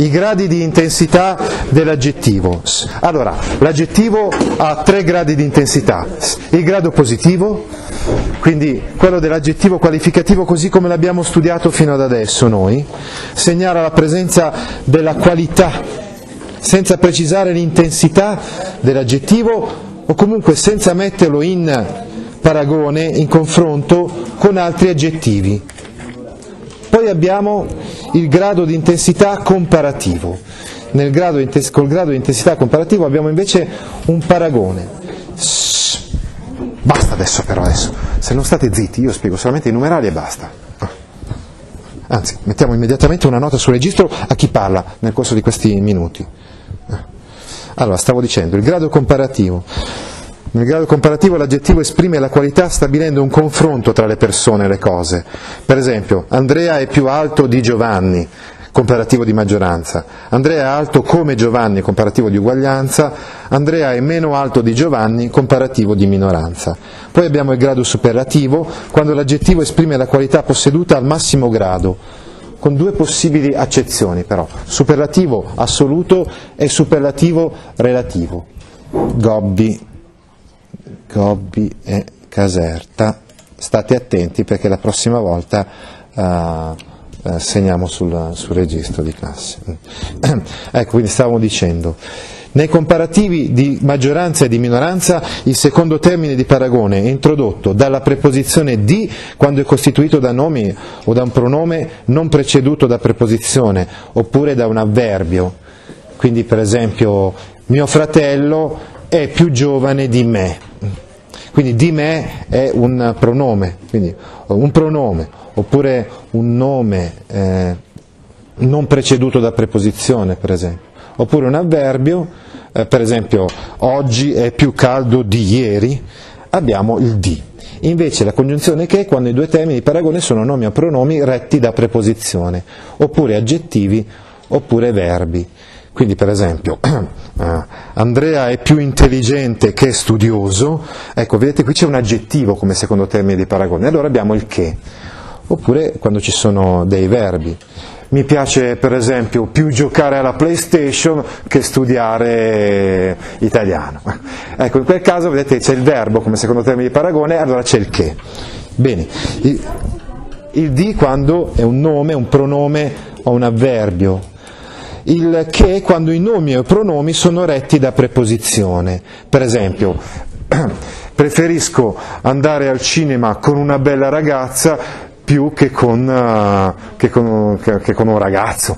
i gradi di intensità dell'aggettivo. Allora, l'aggettivo ha tre gradi di intensità. Il grado positivo, quindi quello dell'aggettivo qualificativo così come l'abbiamo studiato fino ad adesso noi, segnala la presenza della qualità, senza precisare l'intensità dell'aggettivo o comunque senza metterlo in paragone, in confronto con altri aggettivi. Poi abbiamo il grado di intensità comparativo. Grado col grado di intensità comparativo abbiamo invece un paragone. Shhh. Basta adesso però adesso, se non state zitti io spiego solamente i numerali e basta. Anzi, mettiamo immediatamente una nota sul registro a chi parla nel corso di questi minuti. Allora, stavo dicendo, il grado comparativo. Nel grado comparativo l'aggettivo esprime la qualità stabilendo un confronto tra le persone e le cose. Per esempio, Andrea è più alto di Giovanni, comparativo di maggioranza. Andrea è alto come Giovanni, comparativo di uguaglianza. Andrea è meno alto di Giovanni, comparativo di minoranza. Poi abbiamo il grado superlativo, quando l'aggettivo esprime la qualità posseduta al massimo grado, con due possibili accezioni però, superlativo assoluto e superlativo relativo. Gobbi, Gobbi e Caserta. State attenti perché la prossima volta uh, uh, segniamo sul, sul, registro di classe. ecco, quindi stavamo dicendo. Nei comparativi di maggioranza e di minoranza il secondo termine di paragone è introdotto dalla preposizione di quando è costituito da nomi o da un pronome non preceduto da preposizione oppure da un avverbio. Quindi per esempio mio fratello è più giovane di me. Quindi di me è un pronome, quindi un pronome oppure un nome eh, non preceduto da preposizione, per esempio oppure un avverbio, eh, per esempio oggi è più caldo di ieri, abbiamo il di. Invece la congiunzione che quando i due termini di paragone sono nomi o pronomi retti da preposizione, oppure aggettivi, oppure verbi. Quindi per esempio eh, Andrea è più intelligente che studioso, ecco vedete qui c'è un aggettivo come secondo termine di paragone, allora abbiamo il che, oppure quando ci sono dei verbi mi piace per esempio più giocare alla PlayStation che studiare italiano. Ecco, in quel caso vedete c'è il verbo come secondo termine di paragone, allora c'è il che. Bene, il, il di quando è un nome, un pronome o un avverbio. Il che quando i nomi o i pronomi sono retti da preposizione. Per esempio, preferisco andare al cinema con una bella ragazza più che con, uh, che con, che, con un ragazzo.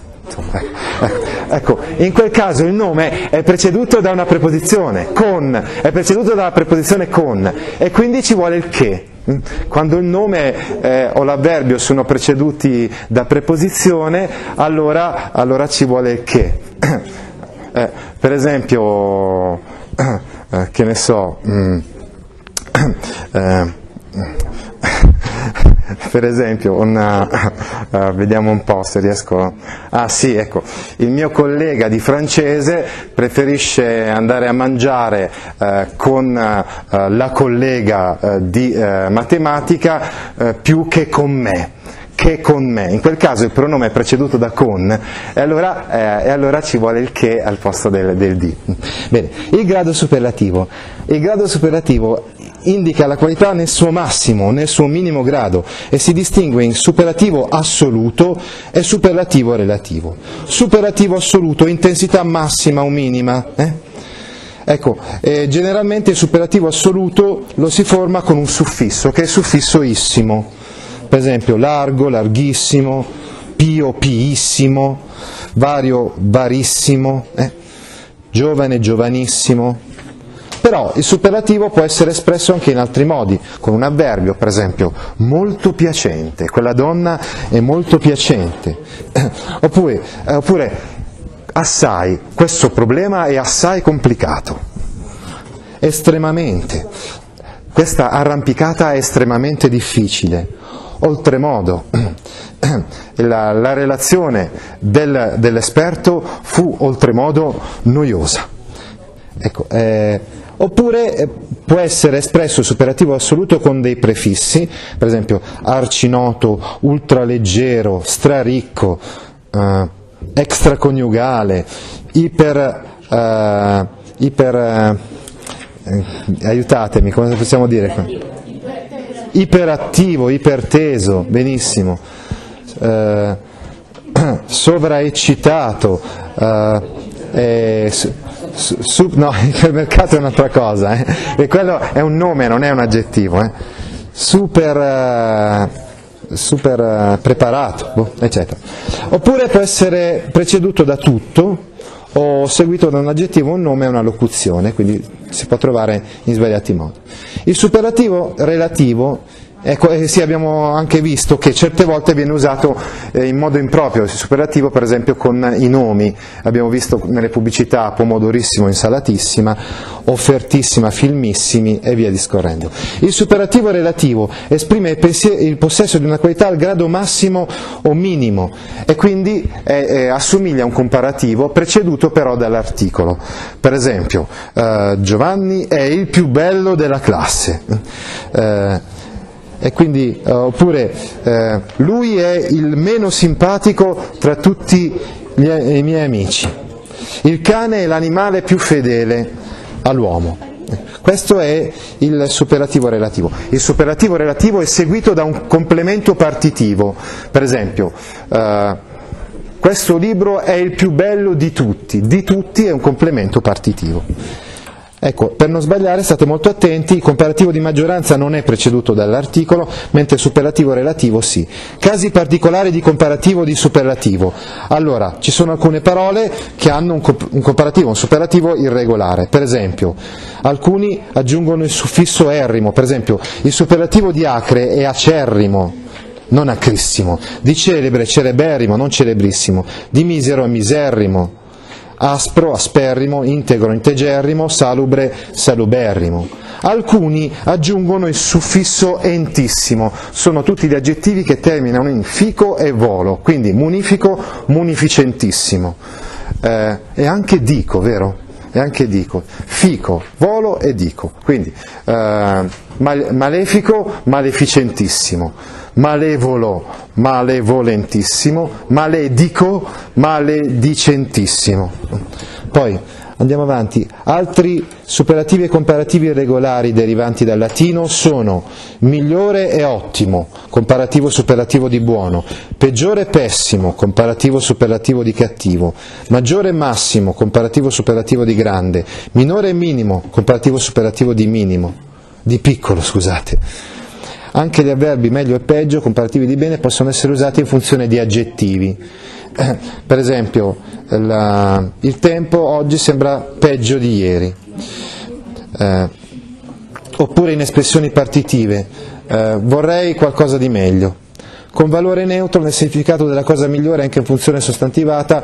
Ecco, ecco, in quel caso il nome è preceduto da una preposizione, con, è preceduto dalla preposizione con, e quindi ci vuole il che. Quando il nome eh, o l'avverbio sono preceduti da preposizione, allora, allora ci vuole che. Eh, per esempio, eh, che ne so, mm, eh, per esempio, una, uh, vediamo un po' se riesco. Ah sì, ecco, il mio collega di francese preferisce andare a mangiare uh, con uh, la collega di matematica più che con me che con me. In quel caso il pronome è preceduto da con e allora, eh, e allora ci vuole il che al posto del, del, di. Bene, il grado superlativo. Il grado superlativo indica la qualità nel suo massimo, nel suo minimo grado e si distingue in superlativo assoluto e superlativo relativo. Superlativo assoluto, intensità massima o minima. Eh? Ecco, eh, generalmente il superlativo assoluto lo si forma con un suffisso, che è il suffisso. Per esempio largo, larghissimo, pio, piissimo, vario, varissimo, eh? giovane, giovanissimo, però il superlativo può essere espresso anche in altri modi, con un avverbio, per esempio, molto piacente, quella donna è molto piacente, oppure, eh, oppure assai, questo problema è assai complicato, estremamente, questa arrampicata è estremamente difficile, oltremodo. La, la relazione del, dell'esperto fu oltremodo noiosa. Ecco, eh, oppure eh, può essere espresso superativo assoluto con dei prefissi, per esempio arcinoto, ultraleggero, straricco, eh, extraconiugale, iper, uh, iper uh, aiutatemi, come possiamo dire? Iperattivo, iperteso, benissimo, uh, sovraeccitato, eh, su, su, no, ipermercato è un'altra cosa, eh. e quello è un nome, non è un aggettivo, eh. super, super preparato, boh, eccetera. Oppure può essere preceduto da tutto o seguito da un aggettivo, un nome e una locuzione, quindi si può trovare in svariati modi. Il superlativo relativo Ecco, eh, sì, abbiamo anche visto che certe volte viene usato eh, in modo improprio, il superlativo per esempio con i nomi, abbiamo visto nelle pubblicità pomodorissimo, insalatissima, offertissima, filmissimi e via discorrendo. Il superlativo relativo esprime il, il possesso di una qualità al grado massimo o minimo e quindi eh, assomiglia a un comparativo preceduto però dall'articolo. Per esempio, eh, Giovanni è il più bello della classe. Eh, e quindi, uh, oppure uh, lui è il meno simpatico tra tutti gli, i miei amici, il cane è l'animale più fedele all'uomo. Questo è il superlativo relativo. Il superlativo relativo è seguito da un complemento partitivo. Per esempio, uh, questo libro è il più bello di tutti. Di tutti è un complemento partitivo. Ecco, per non sbagliare state molto attenti, il comparativo di maggioranza non è preceduto dall'articolo, mentre il superlativo relativo sì. Casi particolari di comparativo di superlativo. Allora, ci sono alcune parole che hanno un, comparativo, un superlativo irregolare. Per esempio, alcuni aggiungono il suffisso errimo, per esempio, il superlativo di acre è acerrimo, non acrissimo, di celebre, celeberrimo, non celebrissimo, di misero, miserrimo, aspro, asperrimo, integro, integerrimo, salubre, saluberrimo. Alcuni aggiungono il suffisso entissimo, sono tutti gli aggettivi che terminano in fico e volo, quindi munifico, munificentissimo. Eh, e anche dico, vero? E anche dico, fico, volo e dico, quindi eh, malefico, maleficentissimo malevolo, malevolentissimo, maledico, maledicentissimo. Poi andiamo avanti, altri superlativi e comparativi irregolari derivanti dal latino sono migliore e ottimo, comparativo superlativo di buono, peggiore e pessimo, comparativo superlativo di cattivo, maggiore e massimo, comparativo superlativo di grande, minore e minimo, comparativo superlativo di minimo, di piccolo, scusate. Anche gli avverbi meglio e peggio, comparativi di bene, possono essere usati in funzione di aggettivi. Eh, per esempio, la, il tempo oggi sembra peggio di ieri. Eh, oppure in espressioni partitive, eh, vorrei qualcosa di meglio. Con valore neutro nel significato della cosa migliore anche in funzione sostantivata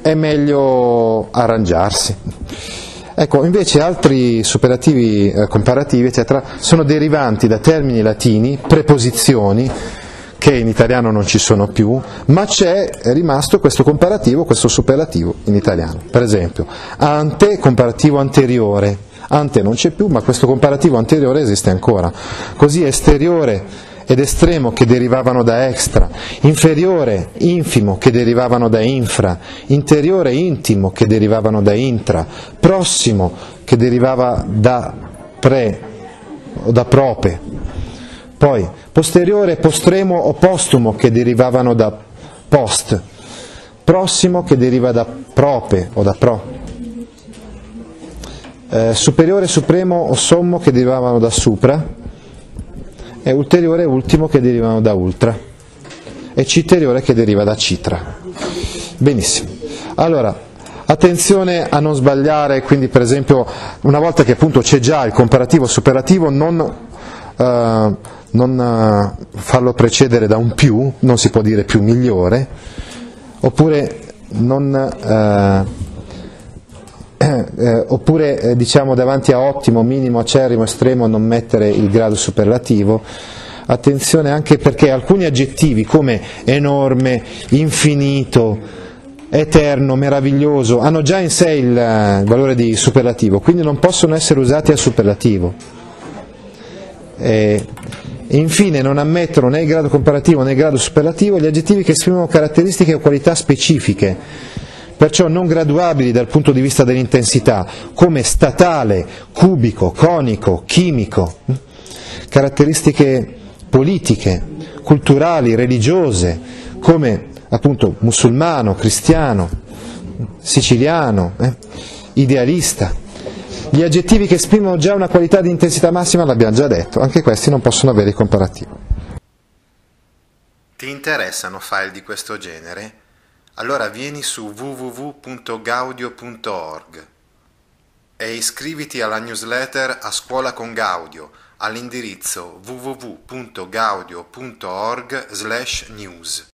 è meglio arrangiarsi. Ecco, invece altri superativi eh, comparativi, eccetera, sono derivanti da termini latini, preposizioni, che in italiano non ci sono più, ma c'è rimasto questo comparativo, questo superlativo in italiano. Per esempio, ante, comparativo anteriore, ante non c'è più, ma questo comparativo anteriore esiste ancora. Così esteriore ed estremo che derivavano da extra, inferiore, infimo che derivavano da infra, interiore, intimo che derivavano da intra, prossimo che derivava da pre o da prope, poi posteriore, postremo o postumo che derivavano da post, prossimo che deriva da prope o da pro, eh, superiore, supremo o sommo che derivavano da supra, e ulteriore ultimo che derivano da ultra e citeriore che deriva da citra. Benissimo. Allora, attenzione a non sbagliare, quindi per esempio una volta che appunto c'è già il comparativo superativo non, uh, non uh, farlo precedere da un più, non si può dire più migliore, oppure non... Uh, eh, oppure eh, diciamo davanti a ottimo, minimo, acerrimo, estremo non mettere il grado superlativo. Attenzione anche perché alcuni aggettivi come enorme, infinito, eterno, meraviglioso hanno già in sé il, eh, valore di superlativo, quindi non possono essere usati a superlativo. Eh, infine non ammettono né il grado comparativo né il grado superlativo gli aggettivi che esprimono caratteristiche o qualità specifiche, perciò non graduabili dal punto di vista dell'intensità, come statale, cubico, conico, chimico, caratteristiche politiche, culturali, religiose, come appunto musulmano, cristiano, siciliano, eh, idealista. Gli aggettivi che esprimono già una qualità di intensità massima l'abbiamo già detto, anche questi non possono avere comparativo. Ti interessano file di questo genere? Allora vieni su www.gaudio.org e iscriviti alla newsletter A Scuola con Gaudio all'indirizzo www.gaudio.org/news.